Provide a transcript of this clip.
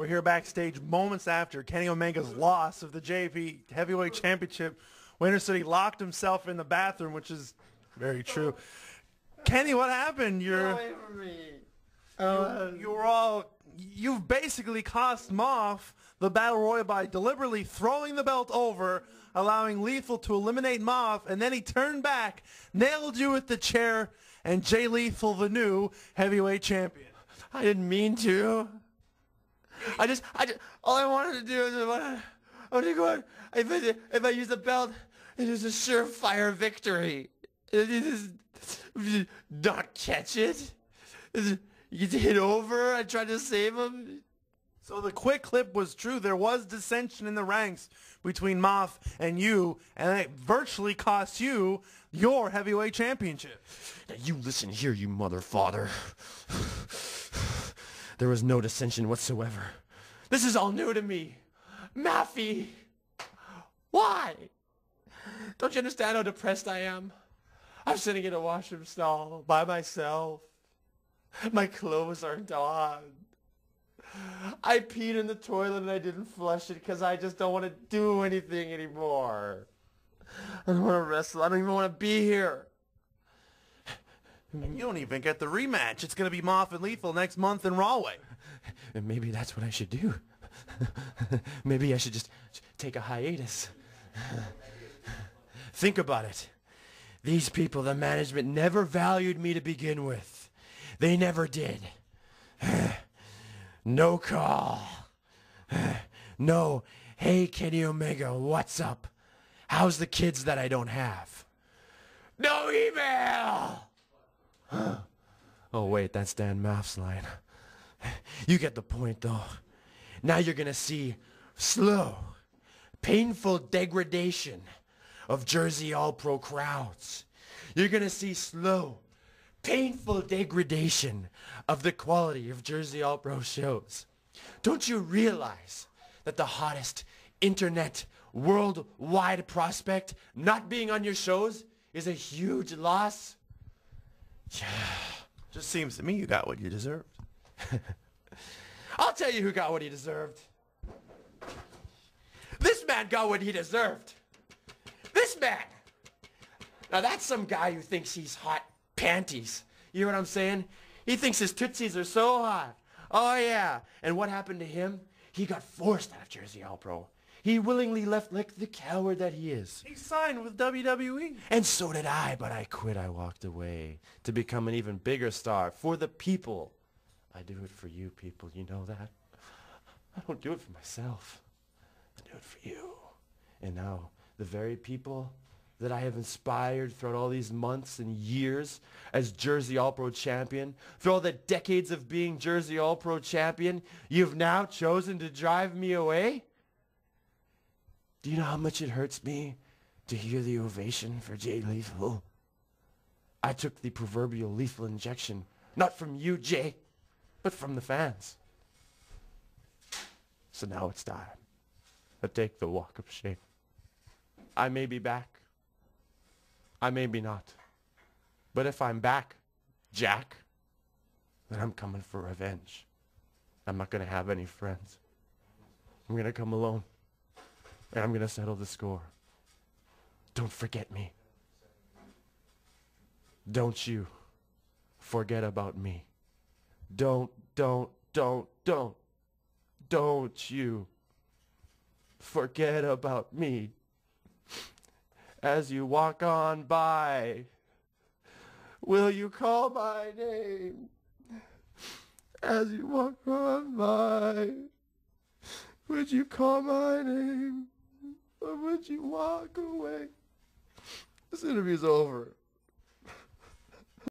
We're here backstage moments after Kenny Omega's loss of the JAPW Heavyweight Championship. Winter City locked himself in the bathroom, which is very true. Kenny, what happened? You're away from me. you, oh, uh, you were all you've basically cost Maff the battle royal by deliberately throwing the belt over, allowing Lethal to eliminate Maff, and then he turned back, nailed you with the chair, and Jay Lethal, the new heavyweight champion. I didn't mean to. I just, I just, all I wanted to do is I wanted, I wanted to go out. If I, if I use the belt, it is a surefire victory. It is not catch it. You get hit over. I tried to save him. So the quick clip was true. There was dissension in the ranks between Maff and you, and it virtually cost you your heavyweight championship. Now you listen here, you mother father. There was no dissension whatsoever. This is all new to me. Maffy! Why? Don't you understand how depressed I am? I'm sitting in a washroom stall by myself. My clothes aren't on. I peed in the toilet and I didn't flush it because I just don't want to do anything anymore. I don't want to wrestle. I don't even want to be here. And you don't even get the rematch. It's going to be Maff and Lethal next month in Rahway. And maybe that's what I should do. maybe I should just take a hiatus. Think about it. These people, the management, never valued me to begin with. They never did. no call. no, hey Kenny Omega, what's up? How's the kids that I don't have? No email! oh wait, that's Dan Maff's line. You get the point though. Now you're gonna see slow, painful degradation of Jersey All-Pro crowds. You're gonna see slow, painful degradation of the quality of Jersey All-Pro shows. Don't you realize that the hottest internet worldwide prospect not being on your shows is a huge loss? Yeah. Just seems to me you got what you deserved. I'll tell you who got what he deserved. This man got what he deserved. This man. Now that's some guy who thinks he's hot panties. You know what I'm saying? He thinks his tootsies are so hot. Oh yeah. And what happened to him? He got forced out of Jersey All Pro. He willingly left like the coward that he is. He signed with WWE. And so did I, but I quit. I walked away to become an even bigger star for the people. I do it for you people, you know that? I don't do it for myself. I do it for you. And now, the very people that I have inspired throughout all these months and years as Jersey All-Pro champion, through all the decades of being Jersey All-Pro champion, you've now chosen to drive me away? Do you know how much it hurts me to hear the ovation for Jay Lethal? I took the proverbial lethal injection, not from you, Jay, but from the fans. So now it's time to take the walk of shame. I may be back. I may be not. But if I'm back, Jack, then I'm coming for revenge. I'm not going to have any friends. I'm going to come alone. And I'm going to settle the score. Don't forget me. Don't you forget about me. Don't, don't, don't, don't. Don't you forget about me. As you walk on by, will you call my name? As you walk on by, would you call my name? Or would you walk away? This interview's over.